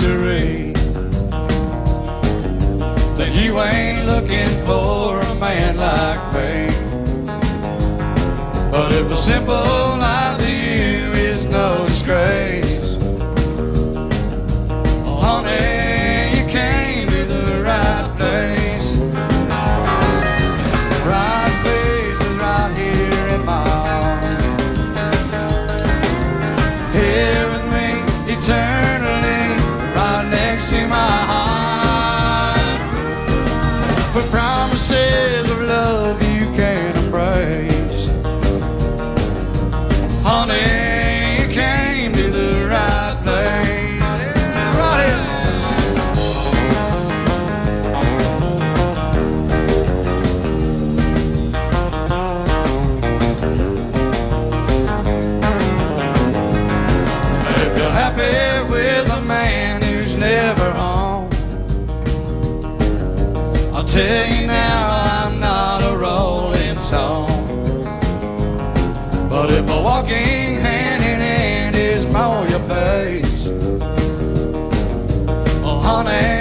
misery. Then you ain't looking for a man like me. But if a simple life to you is no disgrace, oh honey, you came to the right place. The right place is right here in my arms. Here with me, eternal. I'll tell you now I'm not a rolling stone. But if a walking hand in hand is more your pace, oh honey,